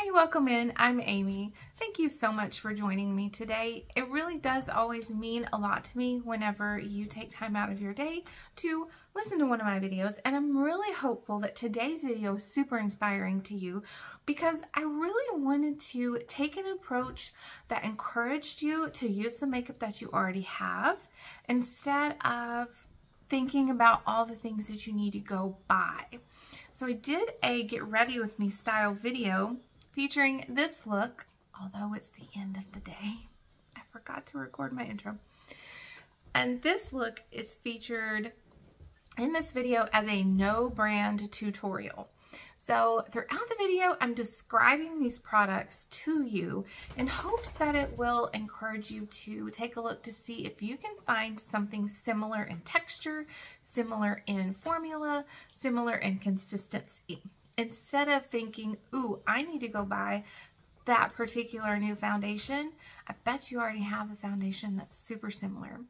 Hey, welcome in. I'm Amy. Thank you so much for joining me today. It really does always mean a lot to me whenever you take time out of your day to listen to one of my videos. And I'm really hopeful that today's video is super inspiring to you because I really wanted to take an approach that encouraged you to use the makeup that you already have instead of thinking about all the things that you need to go buy. So I did a get ready with me style video featuring this look, although it's the end of the day. I forgot to record my intro. And this look is featured in this video as a no brand tutorial. So throughout the video, I'm describing these products to you in hopes that it will encourage you to take a look to see if you can find something similar in texture, similar in formula, similar in consistency instead of thinking, ooh, I need to go buy that particular new foundation, I bet you already have a foundation that's super similar.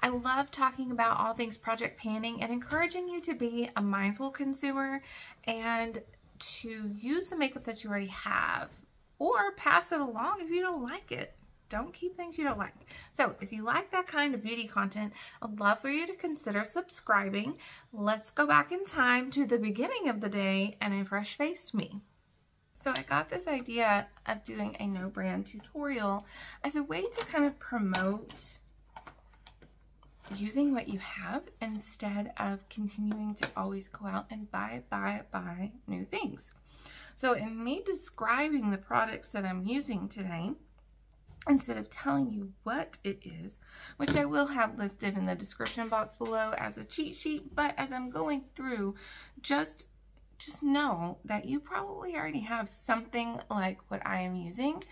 I love talking about all things project panning and encouraging you to be a mindful consumer and to use the makeup that you already have or pass it along if you don't like it. Don't keep things you don't like. So if you like that kind of beauty content, I'd love for you to consider subscribing. Let's go back in time to the beginning of the day and a fresh-faced me. So I got this idea of doing a no brand tutorial as a way to kind of promote using what you have instead of continuing to always go out and buy, buy, buy new things. So in me describing the products that I'm using today, instead of telling you what it is, which I will have listed in the description box below as a cheat sheet, but as I'm going through, just just know that you probably already have something like what I am using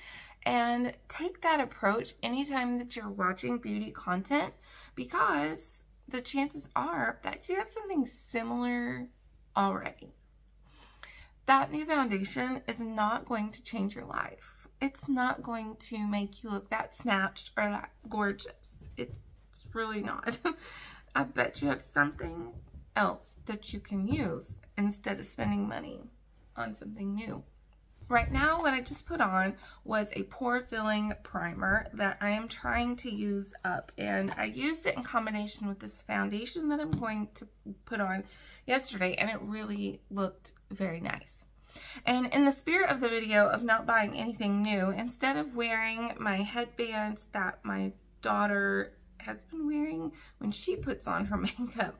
and take that approach anytime that you're watching beauty content because the chances are that you have something similar already. That new foundation is not going to change your life it's not going to make you look that snatched or that gorgeous. It's really not. I bet you have something else that you can use instead of spending money on something new. Right now, what I just put on was a pore filling primer that I am trying to use up. And I used it in combination with this foundation that I'm going to put on yesterday. And it really looked very nice. And in the spirit of the video of not buying anything new, instead of wearing my headbands that my daughter has been wearing when she puts on her makeup,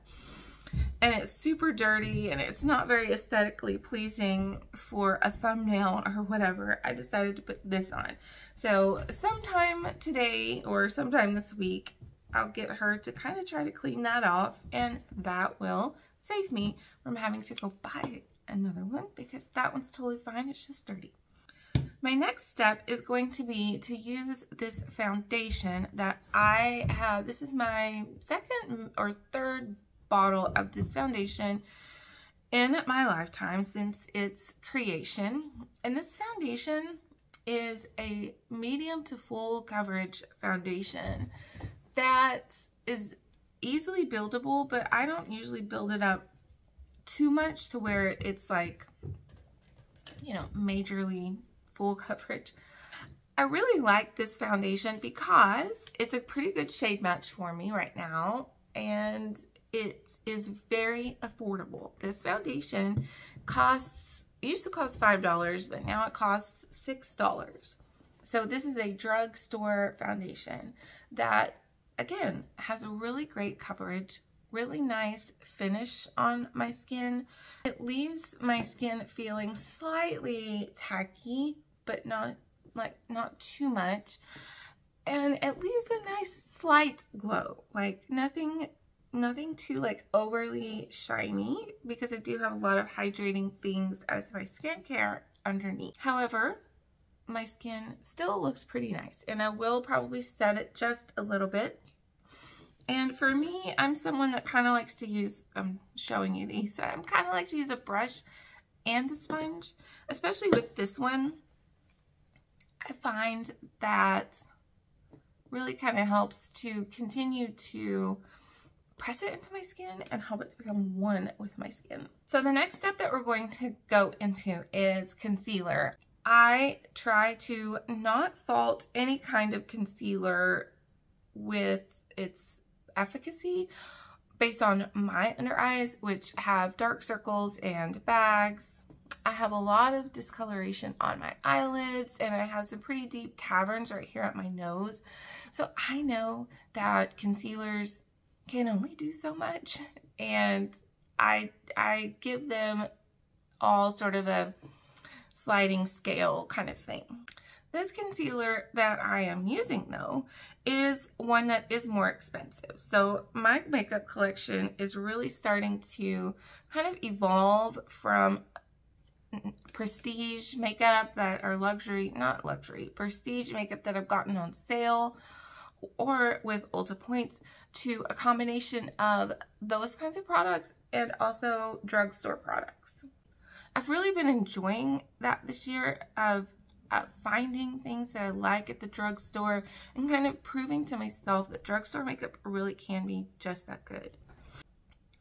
and it's super dirty and it's not very aesthetically pleasing for a thumbnail or whatever, I decided to put this on. So sometime today or sometime this week, I'll get her to kind of try to clean that off and that will save me from having to go buy another one because that one's totally fine. It's just dirty. My next step is going to be to use this foundation that I have. This is my second or third bottle of this foundation in my lifetime since its creation. And this foundation is a medium to full coverage foundation that is easily buildable, but I don't usually build it up too much to where it's like, you know, majorly full coverage. I really like this foundation because it's a pretty good shade match for me right now and it is very affordable. This foundation costs, used to cost $5, but now it costs $6. So this is a drugstore foundation that, again, has a really great coverage really nice finish on my skin. It leaves my skin feeling slightly tacky, but not like not too much. And it leaves a nice slight glow, like nothing nothing too like overly shiny because I do have a lot of hydrating things as my skincare underneath. However, my skin still looks pretty nice and I will probably set it just a little bit and for me, I'm someone that kind of likes to use, I'm showing you these, so I'm kind of like to use a brush and a sponge, especially with this one. I find that really kind of helps to continue to press it into my skin and help it to become one with my skin. So the next step that we're going to go into is concealer. I try to not fault any kind of concealer with its efficacy based on my under eyes, which have dark circles and bags. I have a lot of discoloration on my eyelids and I have some pretty deep caverns right here at my nose. So I know that concealers can only do so much and I, I give them all sort of a sliding scale kind of thing. This concealer that I am using though is one that is more expensive. So my makeup collection is really starting to kind of evolve from prestige makeup that are luxury, not luxury, prestige makeup that I've gotten on sale or with Ulta points to a combination of those kinds of products and also drugstore products. I've really been enjoying that this year of uh, finding things that I like at the drugstore and kind of proving to myself that drugstore makeup really can be just that good.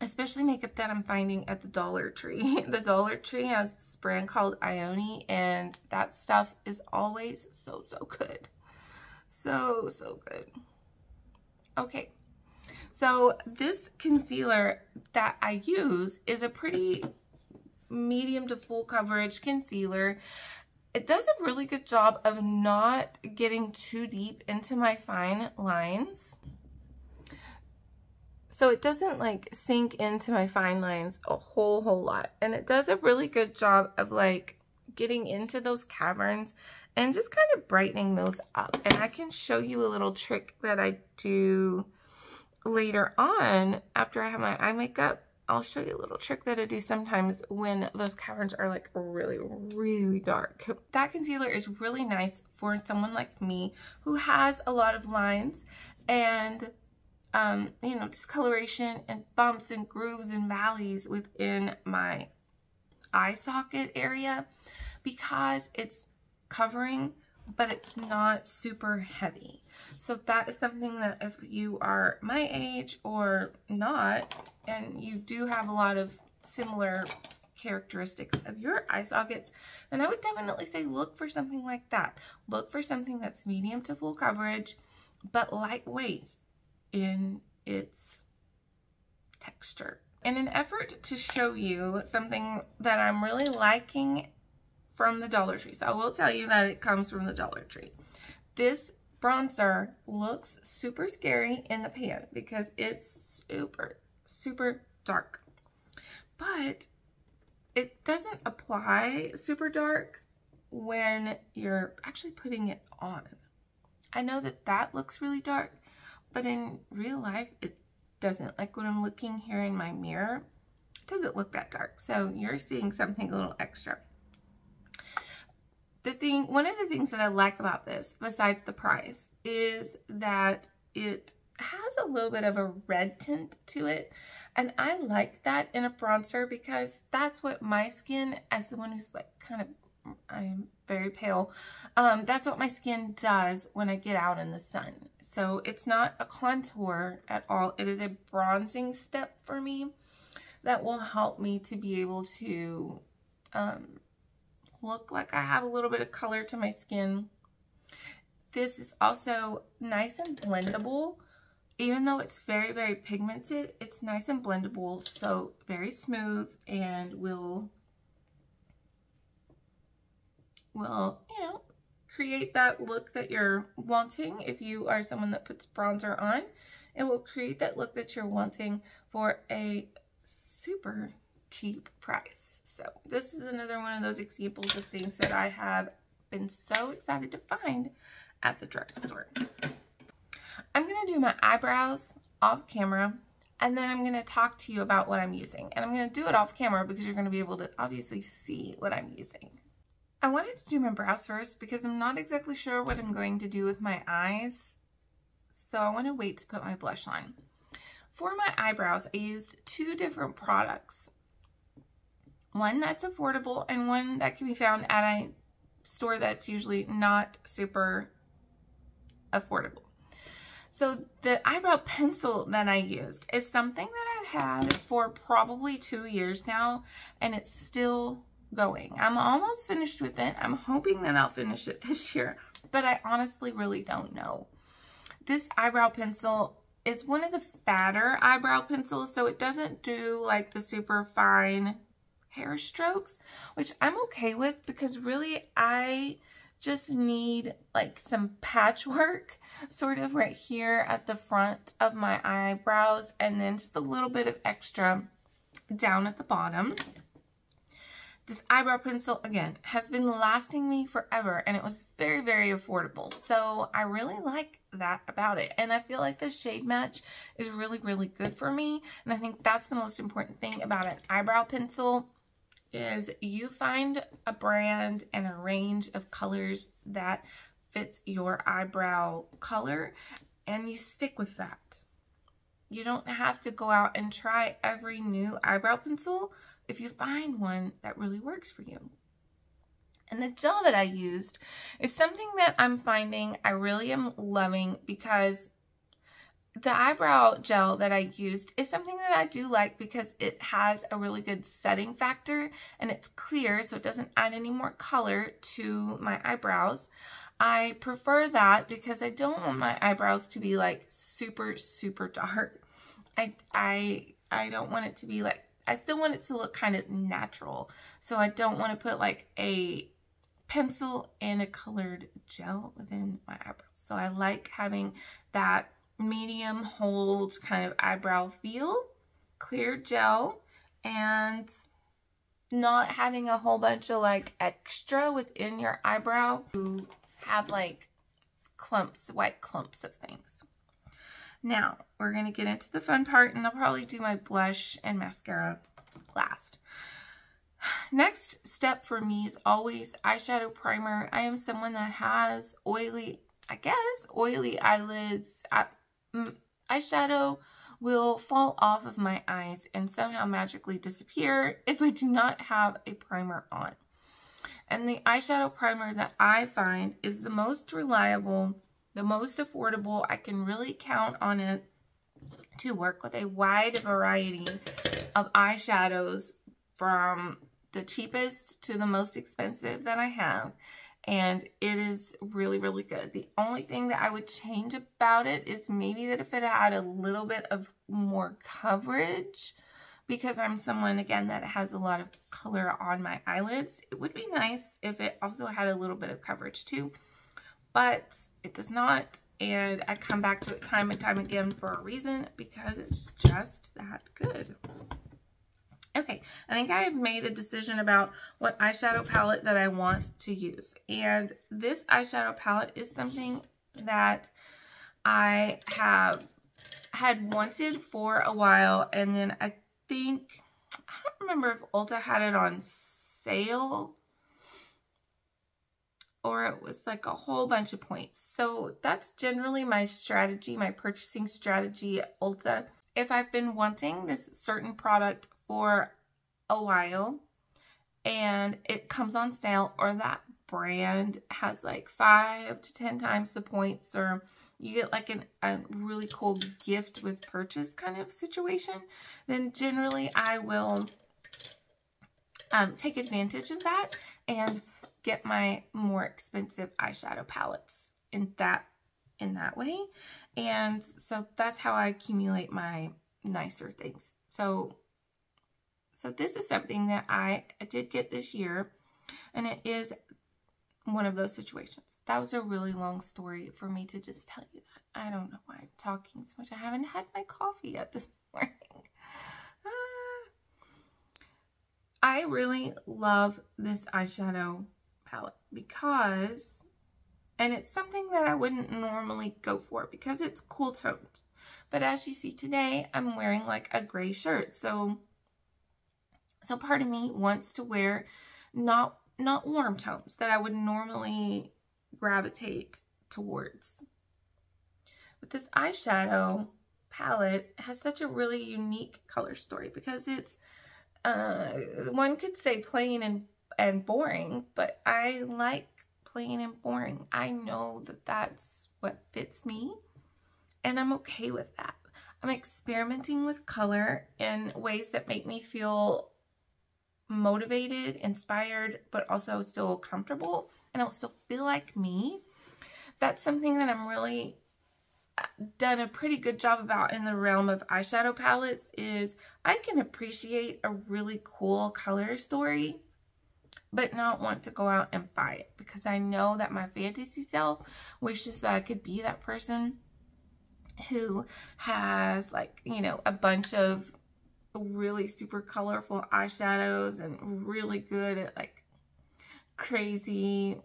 Especially makeup that I'm finding at the Dollar Tree. the Dollar Tree has this brand called Ioni and that stuff is always so, so good. So, so good. Okay, so this concealer that I use is a pretty medium to full coverage concealer it does a really good job of not getting too deep into my fine lines. So it doesn't like sink into my fine lines a whole, whole lot. And it does a really good job of like getting into those caverns and just kind of brightening those up. And I can show you a little trick that I do later on after I have my eye makeup I'll show you a little trick that I do sometimes when those caverns are like really, really dark. That concealer is really nice for someone like me who has a lot of lines and, um, you know, discoloration and bumps and grooves and valleys within my eye socket area because it's covering but it's not super heavy. So that is something that if you are my age or not, and you do have a lot of similar characteristics of your eye sockets, then I would definitely say look for something like that. Look for something that's medium to full coverage, but lightweight in its texture. In an effort to show you something that I'm really liking from the Dollar Tree. So I will tell you that it comes from the Dollar Tree. This bronzer looks super scary in the pan because it's super, super dark. But it doesn't apply super dark when you're actually putting it on. I know that that looks really dark, but in real life, it doesn't. Like when I'm looking here in my mirror, it doesn't look that dark. So you're seeing something a little extra the thing, one of the things that I like about this, besides the price, is that it has a little bit of a red tint to it. And I like that in a bronzer because that's what my skin, as the one who's like kind of, I'm very pale, um, that's what my skin does when I get out in the sun. So it's not a contour at all. It is a bronzing step for me that will help me to be able to um, look like I have a little bit of color to my skin. This is also nice and blendable. Even though it's very, very pigmented, it's nice and blendable. So very smooth and will, will, you know, create that look that you're wanting. If you are someone that puts bronzer on, it will create that look that you're wanting for a super cheap price. So this is another one of those examples of things that I have been so excited to find at the drugstore. I'm going to do my eyebrows off camera and then I'm going to talk to you about what I'm using. And I'm going to do it off camera because you're going to be able to obviously see what I'm using. I wanted to do my brows first because I'm not exactly sure what I'm going to do with my eyes. So I want to wait to put my blush on. For my eyebrows, I used two different products one that's affordable and one that can be found at a store that's usually not super affordable. So the eyebrow pencil that I used is something that I've had for probably two years now and it's still going. I'm almost finished with it. I'm hoping that I'll finish it this year, but I honestly really don't know. This eyebrow pencil is one of the fatter eyebrow pencils, so it doesn't do like the super fine hair strokes, which I'm okay with because really I just need like some patchwork sort of right here at the front of my eyebrows and then just a little bit of extra down at the bottom. This eyebrow pencil, again, has been lasting me forever and it was very, very affordable. So I really like that about it. And I feel like the shade match is really, really good for me. And I think that's the most important thing about an eyebrow pencil is you find a brand and a range of colors that fits your eyebrow color and you stick with that. You don't have to go out and try every new eyebrow pencil if you find one that really works for you. And the gel that I used is something that I'm finding I really am loving because the eyebrow gel that I used is something that I do like because it has a really good setting factor and it's clear so it doesn't add any more color to my eyebrows. I prefer that because I don't want my eyebrows to be like super, super dark. I, I, I don't want it to be like, I still want it to look kind of natural. So I don't want to put like a pencil and a colored gel within my eyebrows. So I like having that medium hold kind of eyebrow feel, clear gel, and not having a whole bunch of like extra within your eyebrow to have like clumps, white clumps of things. Now, we're going to get into the fun part and I'll probably do my blush and mascara last. Next step for me is always eyeshadow primer. I am someone that has oily, I guess, oily eyelids. I, eyeshadow will fall off of my eyes and somehow magically disappear if I do not have a primer on. And the eyeshadow primer that I find is the most reliable, the most affordable. I can really count on it to work with a wide variety of eyeshadows from the cheapest to the most expensive that I have and it is really, really good. The only thing that I would change about it is maybe that if it had a little bit of more coverage, because I'm someone, again, that has a lot of color on my eyelids, it would be nice if it also had a little bit of coverage too, but it does not, and I come back to it time and time again for a reason, because it's just that good. Okay, I think I have made a decision about what eyeshadow palette that I want to use. And this eyeshadow palette is something that I have had wanted for a while. And then I think, I don't remember if Ulta had it on sale or it was like a whole bunch of points. So that's generally my strategy, my purchasing strategy at Ulta. If I've been wanting this certain product for a while and it comes on sale or that brand has like five to ten times the points or you get like an, a really cool gift with purchase kind of situation, then generally I will um, take advantage of that and get my more expensive eyeshadow palettes in that in that way. And so that's how I accumulate my nicer things. So so this is something that I did get this year, and it is one of those situations. That was a really long story for me to just tell you that. I don't know why I'm talking so much. I haven't had my coffee yet this morning. Ah. I really love this eyeshadow palette because, and it's something that I wouldn't normally go for because it's cool toned. But as you see today, I'm wearing like a gray shirt. So so part of me wants to wear not, not warm tones that I would normally gravitate towards. But this eyeshadow palette has such a really unique color story because it's, uh, one could say plain and, and boring, but I like plain and boring. I know that that's what fits me and I'm okay with that. I'm experimenting with color in ways that make me feel motivated, inspired, but also still comfortable and it'll still feel like me. That's something that I'm really uh, done a pretty good job about in the realm of eyeshadow palettes is I can appreciate a really cool color story but not want to go out and buy it because I know that my fantasy self wishes that I could be that person who has like, you know, a bunch of really super colorful eyeshadows and really good at like crazy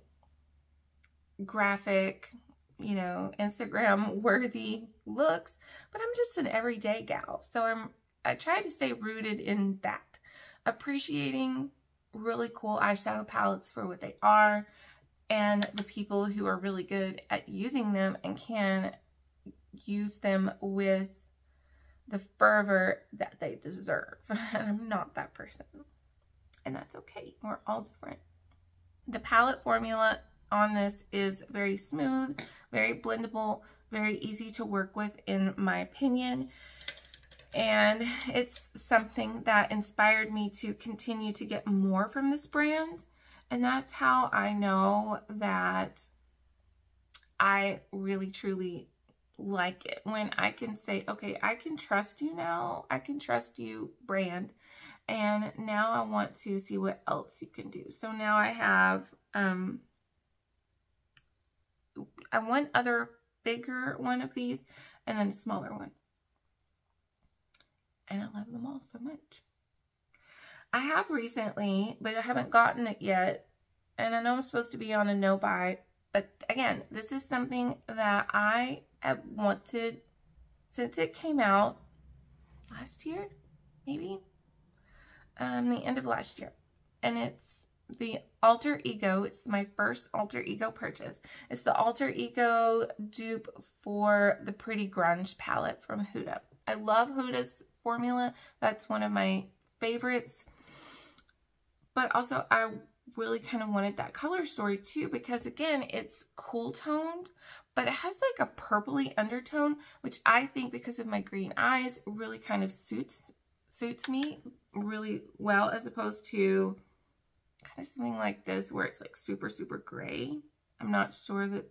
graphic, you know, Instagram worthy looks, but I'm just an everyday gal. So I'm I try to stay rooted in that, appreciating really cool eyeshadow palettes for what they are and the people who are really good at using them and can use them with the fervor that they deserve. and I'm not that person. And that's okay. We're all different. The palette formula on this is very smooth, very blendable, very easy to work with in my opinion. And it's something that inspired me to continue to get more from this brand. And that's how I know that I really truly like it when I can say, okay, I can trust you now. I can trust you brand. And now I want to see what else you can do. So now I have um, a one other bigger one of these and then a smaller one. And I love them all so much. I have recently, but I haven't gotten it yet. And I know I'm supposed to be on a no buy. But again, this is something that I have wanted since it came out last year, maybe? Um, the end of last year. And it's the Alter Ego. It's my first Alter Ego purchase. It's the Alter Ego dupe for the Pretty Grunge palette from Huda. I love Huda's formula. That's one of my favorites. But also, I really kind of wanted that color story too because again, it's cool toned, but it has like a purpley undertone, which I think because of my green eyes really kind of suits suits me really well as opposed to kind of something like this where it's like super, super gray. I'm not sure that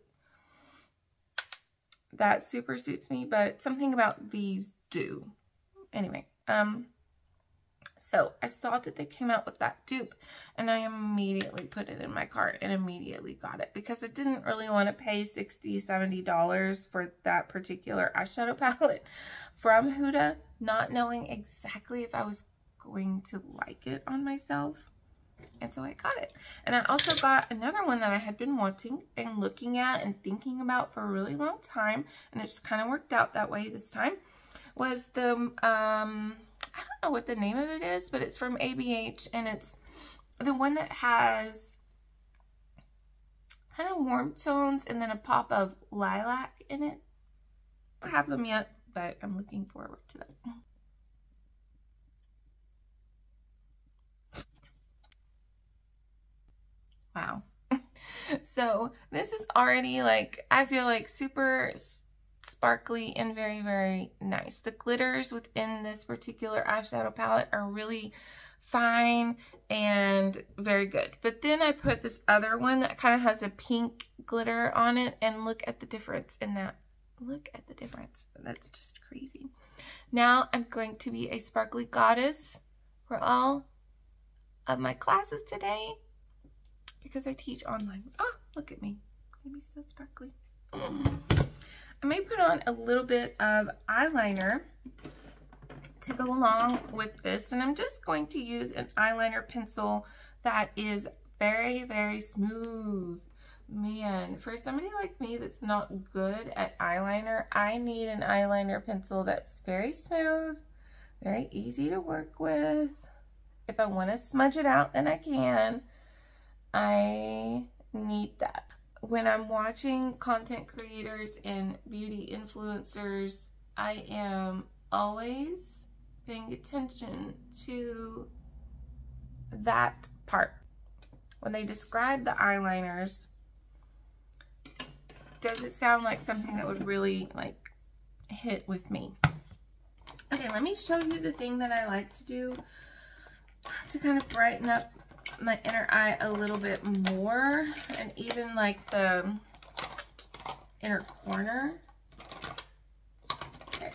that super suits me, but something about these do. Anyway, um, so I saw that they came out with that dupe and I immediately put it in my cart and immediately got it because I didn't really want to pay $60, $70 for that particular eyeshadow palette from Huda, not knowing exactly if I was going to like it on myself. And so I got it. And I also got another one that I had been wanting and looking at and thinking about for a really long time. And it just kind of worked out that way this time. Was the, um, I don't know what the name of it is, but it's from ABH. And it's the one that has kind of warm tones and then a pop of lilac in it. I don't have them yet, but I'm looking forward to them. Wow. so this is already like, I feel like super sparkly and very, very nice. The glitters within this particular eyeshadow palette are really fine and very good. But then I put this other one that kind of has a pink glitter on it and look at the difference in that. Look at the difference. That's just crazy. Now I'm going to be a sparkly goddess for all of my classes today because I teach online. Oh, look at me. Maybe so sparkly. I may put on a little bit of eyeliner to go along with this. And I'm just going to use an eyeliner pencil that is very, very smooth. Man, for somebody like me that's not good at eyeliner, I need an eyeliner pencil that's very smooth, very easy to work with. If I want to smudge it out, then I can. I need that. When I'm watching content creators and beauty influencers, I am always paying attention to that part. When they describe the eyeliners, does it sound like something that would really like hit with me? Okay, let me show you the thing that I like to do to kind of brighten up my inner eye a little bit more and even like the inner corner. Okay.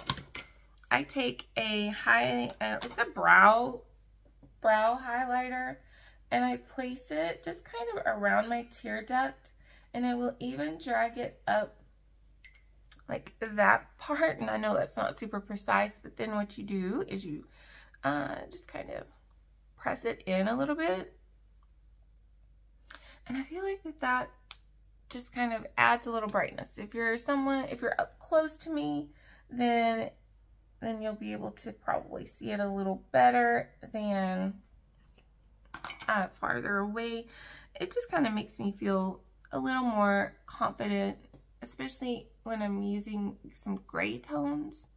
I take a high, uh, it's a brow, brow highlighter and I place it just kind of around my tear duct and I will even drag it up like that part. And I know that's not super precise, but then what you do is you uh, just kind of press it in a little bit. And I feel like that that just kind of adds a little brightness. If you're someone, if you're up close to me, then then you'll be able to probably see it a little better than uh, farther away. It just kind of makes me feel a little more confident, especially when I'm using some gray tones.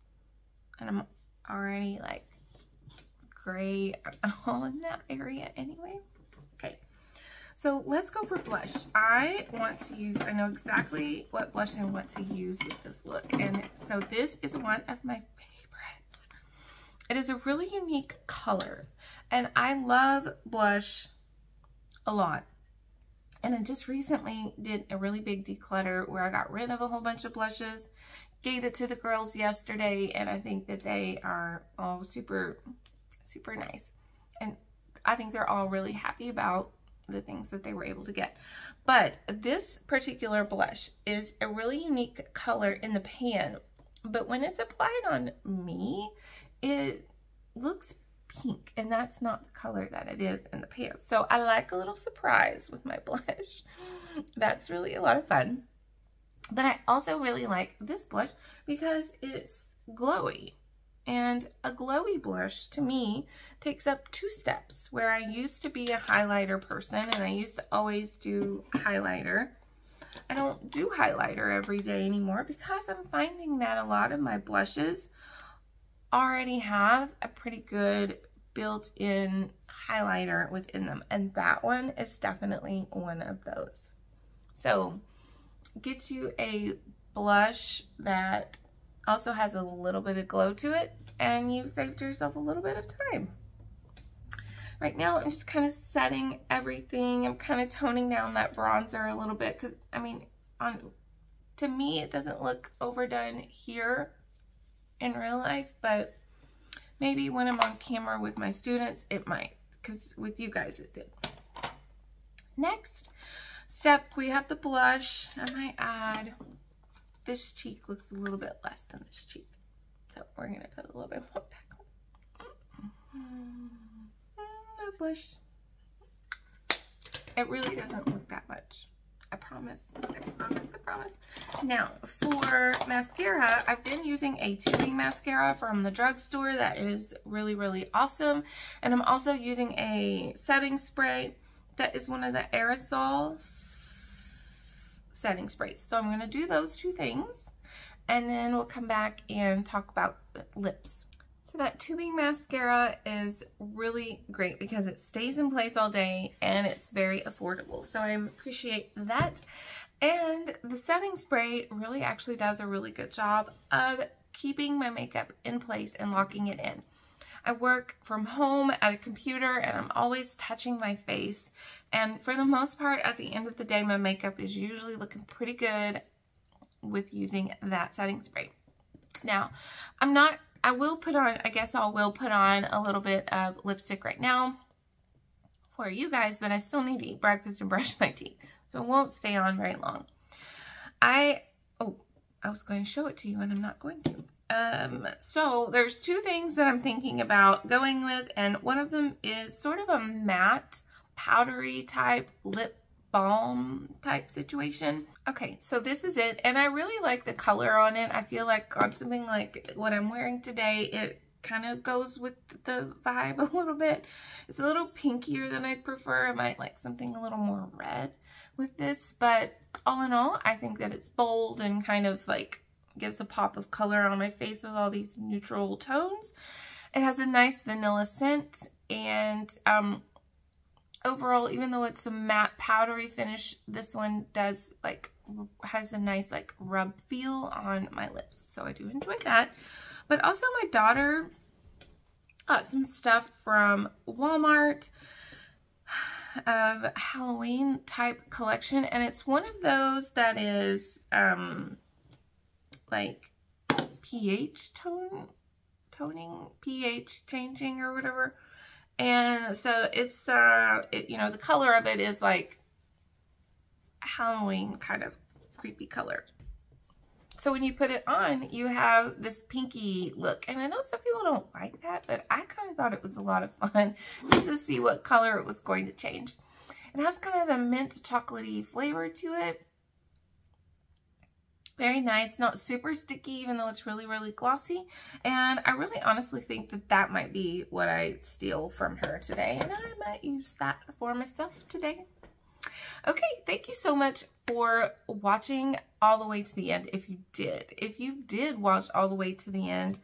And I'm already like gray all in that area anyway. So let's go for blush. I want to use, I know exactly what blush I want to use with this look. And so this is one of my favorites. It is a really unique color. And I love blush a lot. And I just recently did a really big declutter where I got rid of a whole bunch of blushes, gave it to the girls yesterday, and I think that they are all super, super nice. And I think they're all really happy about the things that they were able to get. But this particular blush is a really unique color in the pan. But when it's applied on me, it looks pink and that's not the color that it is in the pan. So I like a little surprise with my blush. that's really a lot of fun. But I also really like this blush because it's glowy. And a glowy blush to me takes up two steps where I used to be a highlighter person and I used to always do highlighter. I don't do highlighter every day anymore because I'm finding that a lot of my blushes already have a pretty good built-in highlighter within them. And that one is definitely one of those. So get you a blush that also has a little bit of glow to it and you've saved yourself a little bit of time. Right now, I'm just kind of setting everything. I'm kind of toning down that bronzer a little bit because, I mean, on to me, it doesn't look overdone here in real life, but maybe when I'm on camera with my students, it might, because with you guys, it did. Next step, we have the blush. I might add, this cheek looks a little bit less than this cheek. So we're to put a little bit more back on. Mm-hmm. Mm, the blush. It really doesn't look that much. I promise. I promise. I promise. Now, for mascara, I've been using a tubing mascara from the drugstore that is really, really awesome. And I'm also using a setting spray that is one of the aerosol setting sprays. So I'm going to do those two things. And then we'll come back and talk about lips. So that tubing mascara is really great because it stays in place all day and it's very affordable. So I appreciate that. And the setting spray really actually does a really good job of keeping my makeup in place and locking it in. I work from home at a computer and I'm always touching my face. And for the most part, at the end of the day, my makeup is usually looking pretty good with using that setting spray. Now, I'm not I will put on, I guess I will put on a little bit of lipstick right now for you guys, but I still need to eat breakfast and brush my teeth. So it won't stay on very long. I, oh, I was going to show it to you and I'm not going to. Um, so there's two things that I'm thinking about going with, and one of them is sort of a matte, powdery type lip balm type situation. Okay, so this is it. And I really like the color on it. I feel like on something like what I'm wearing today, it kind of goes with the vibe a little bit. It's a little pinkier than I'd prefer. I might like something a little more red with this. But all in all, I think that it's bold and kind of like gives a pop of color on my face with all these neutral tones. It has a nice vanilla scent and um, overall, even though it's a matte powdery finish, this one does like, has a nice like rub feel on my lips. So I do enjoy that. But also my daughter got some stuff from Walmart of Halloween type collection and it's one of those that is um like pH tone toning pH changing or whatever and so it's uh it, you know the color of it is like Halloween kind of creepy color so when you put it on, you have this pinky look. And I know some people don't like that, but I kind of thought it was a lot of fun just to see what color it was going to change. It has kind of a mint chocolatey flavor to it. Very nice, not super sticky, even though it's really, really glossy. And I really honestly think that that might be what I steal from her today. And I might use that for myself today. Okay, thank you so much for watching all the way to the end if you did. If you did watch all the way to the end,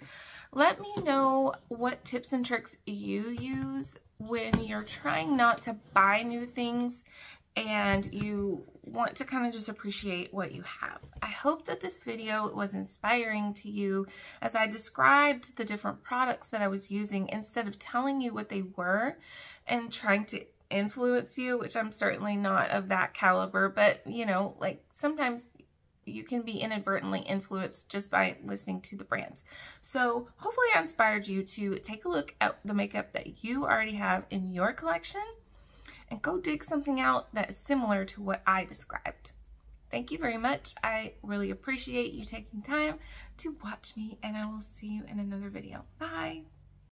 let me know what tips and tricks you use when you're trying not to buy new things and you want to kind of just appreciate what you have. I hope that this video was inspiring to you as I described the different products that I was using instead of telling you what they were and trying to influence you, which I'm certainly not of that caliber, but you know, like sometimes you can be inadvertently influenced just by listening to the brands. So hopefully I inspired you to take a look at the makeup that you already have in your collection and go dig something out that is similar to what I described. Thank you very much. I really appreciate you taking time to watch me and I will see you in another video. Bye.